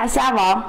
大虾王。